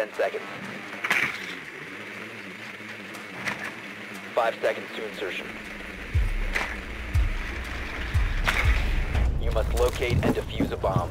10 seconds. 5 seconds to insertion. You must locate and defuse a bomb.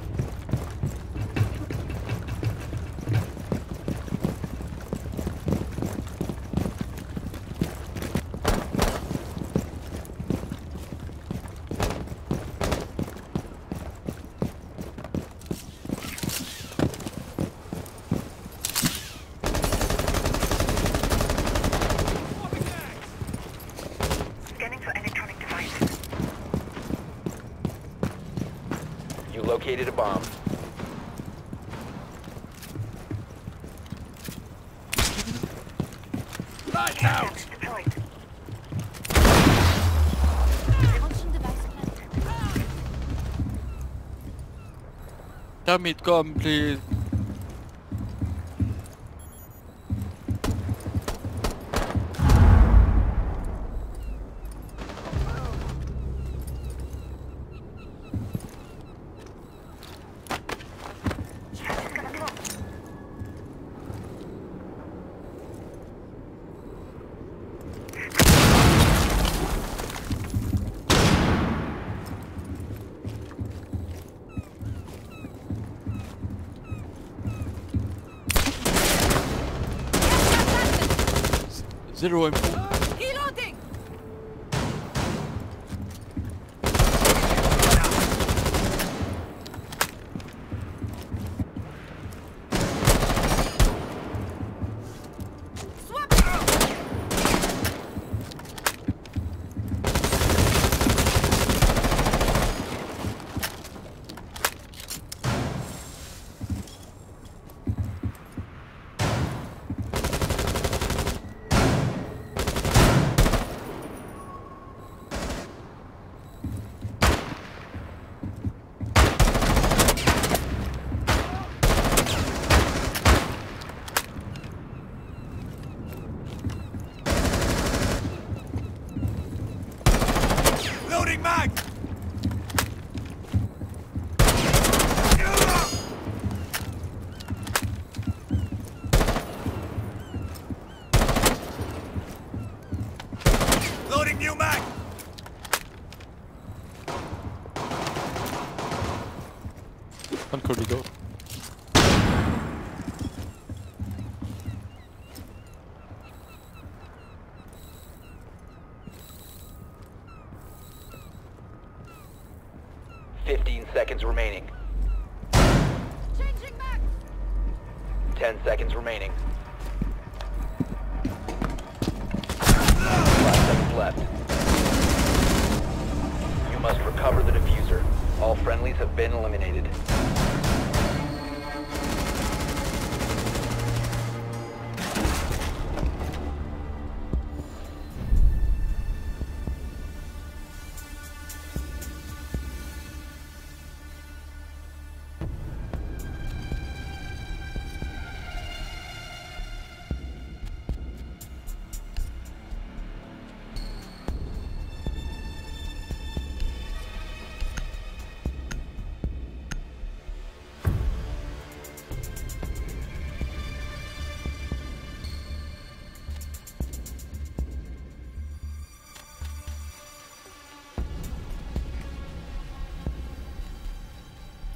It, come please. Seconds remaining. Changing back! Ten seconds remaining. Five seconds left. You must recover the defuser. All friendlies have been eliminated.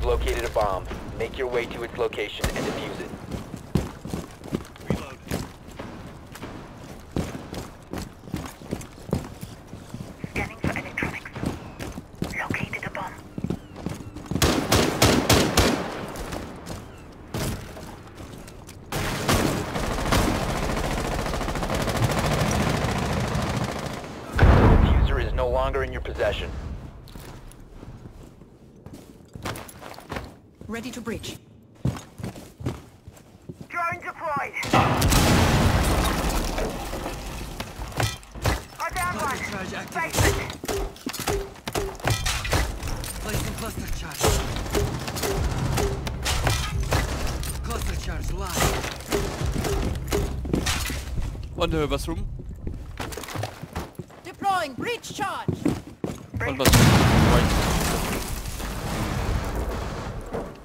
You've located a bomb. Make your way to its location and defuse it. One uh, bathroom. Deploying breach charge. One bathroom. Right.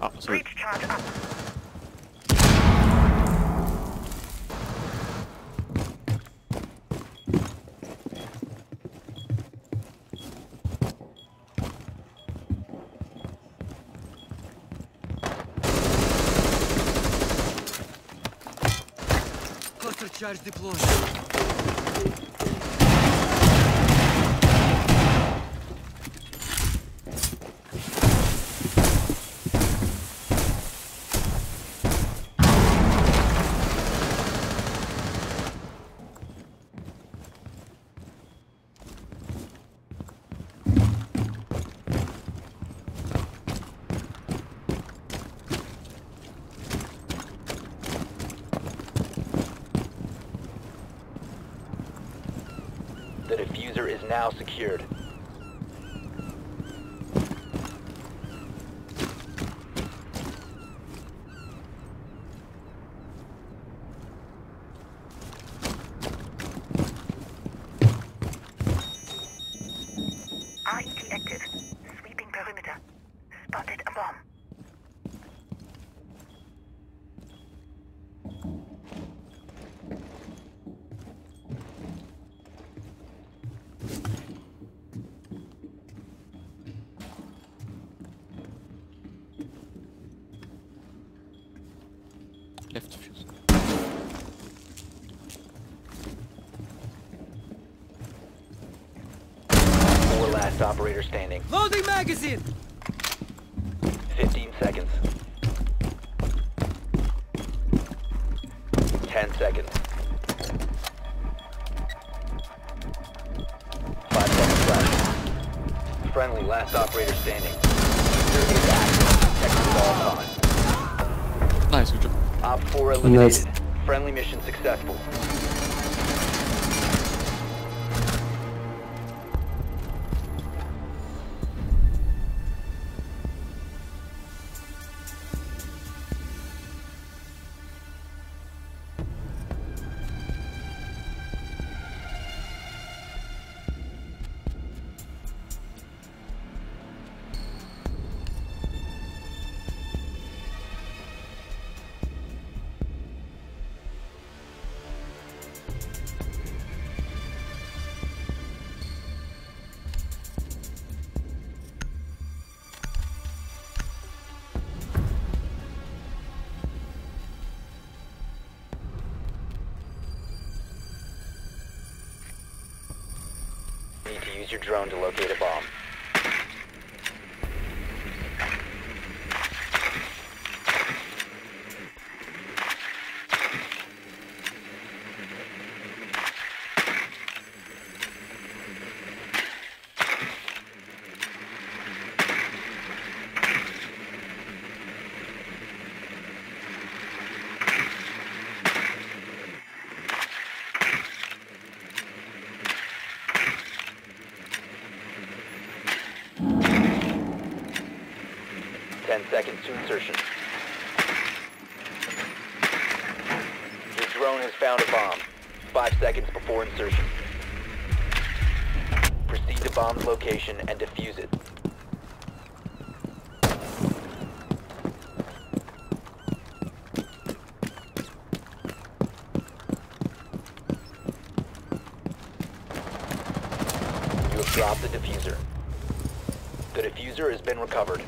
Ah, sorry. Breach charge up. Теперь ты площадь. Is now secured. RET active. Sweeping perimeter. Spotted a bomb. Left fuse. Four last operator standing. Loading magazine! 15 seconds. 10 seconds. 5 seconds left. Friendly, last operator standing. Defuser is active. Protected at all times. Nice, good job. Op 4 eliminated. Friendly mission successful. Use your drone to locate a bomb. 10 seconds to insertion. Your drone has found a bomb. Five seconds before insertion. Proceed to bomb's location and defuse it. You have dropped the defuser. The defuser has been recovered.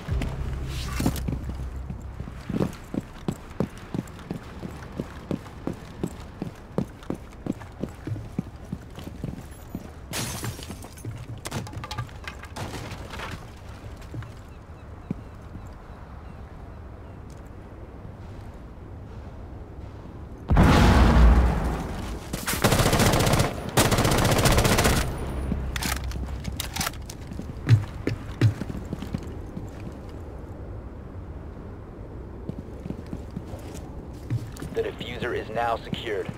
Now secured.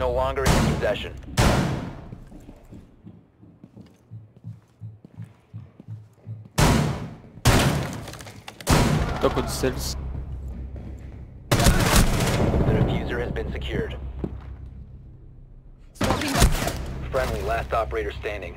No longer in your possession. Top on cells. The defuser has been secured. Friendly, last operator standing.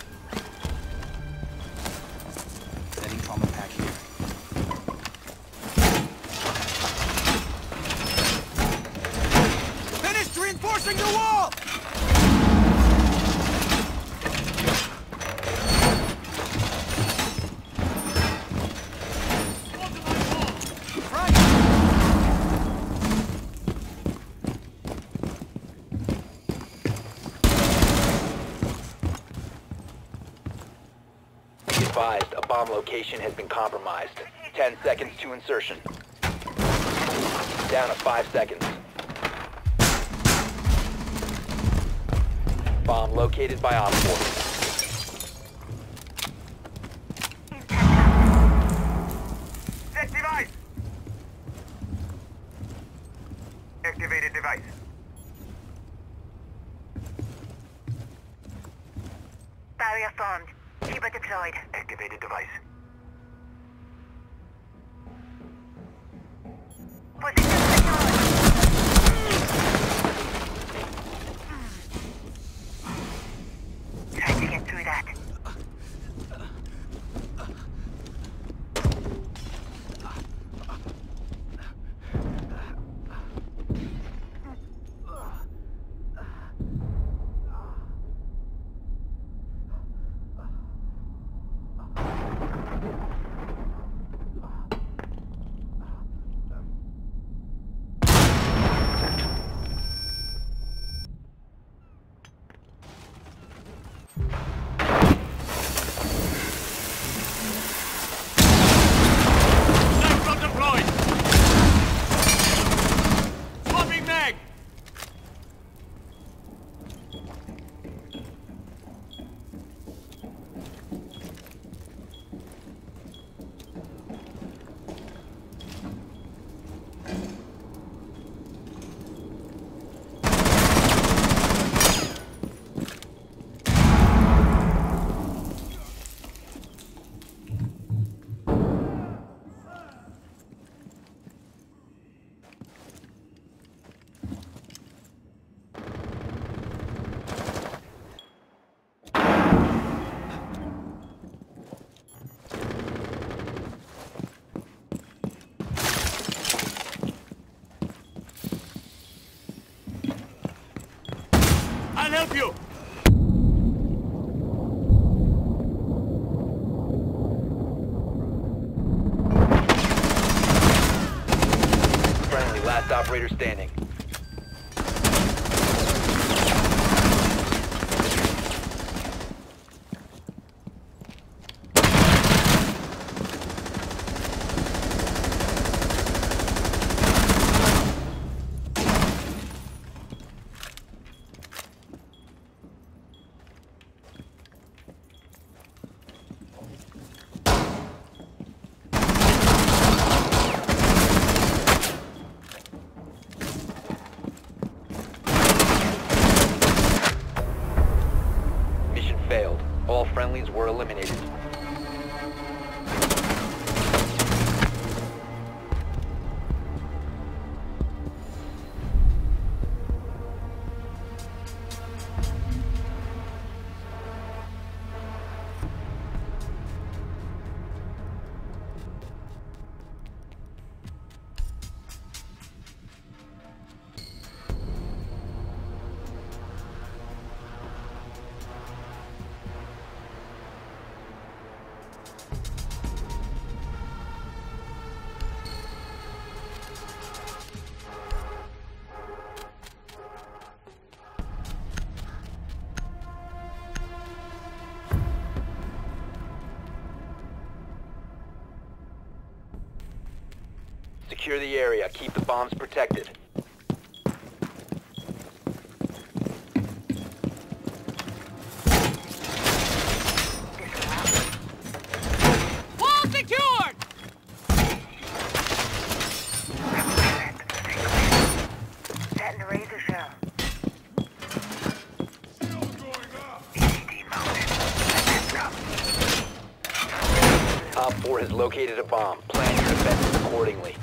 Advised, a bomb location has been compromised. 10 seconds to insertion. Down to 5 seconds. Bomb located by Op 4. Help you! Friendly, last operator standing. Mission failed. All friendlies were eliminated. Secure the area. Keep the bombs protected. Wall secured! Setting a razor shell. Op 4 has located a bomb. Plan your defenses accordingly.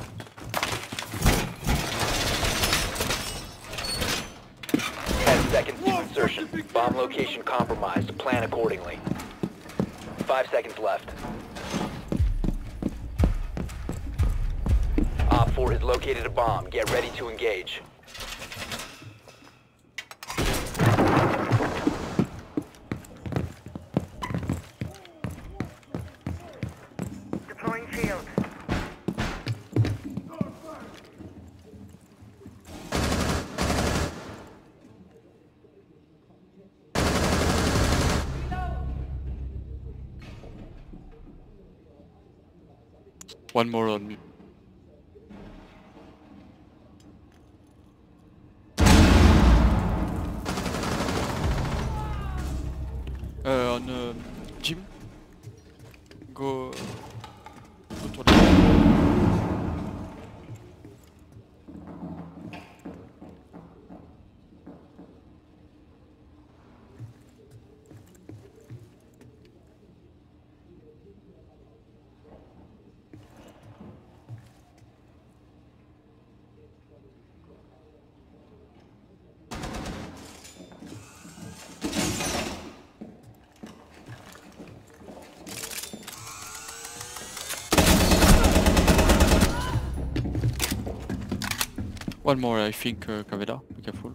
Ten seconds to insertion. Bomb location compromised. Plan accordingly. Five seconds left. Op 4 has located a bomb. Get ready to engage. One more on me. Uh, on uh, Jim? Go. One more, I think, uh, Caveira. Be careful.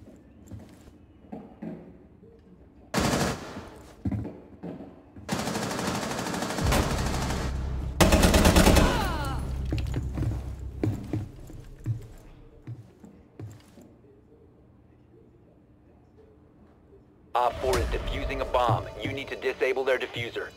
Op 4 is defusing a bomb. You need to disable their defuser.